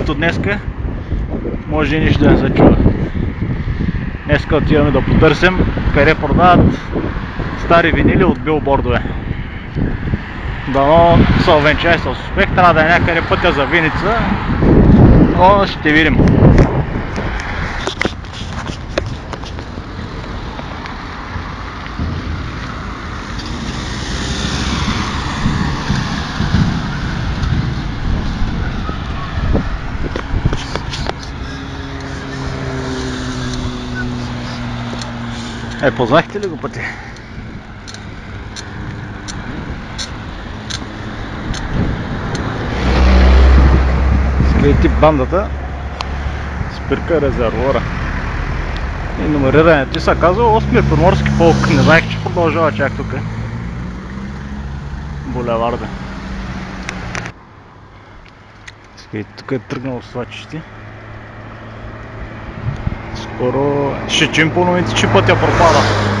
радиото днеска, може и нищо да не се чува. Днеска отиваме да потърсим къде продават стари винили от билбордове. Дано се овенчае с успех, трябва да е някъде пътя за Виница, но ще видим. Е, познахте ли го пъти? Скрити бандата спирка резервуара. И номерирането ти са казва 8 приморски полк. Не знаех, че продължава чак тук. Булеварда. Скрити тук е тръгнало свачищи. Скоро ще чуем по новици, че пътя пропада.